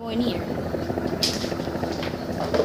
Going here.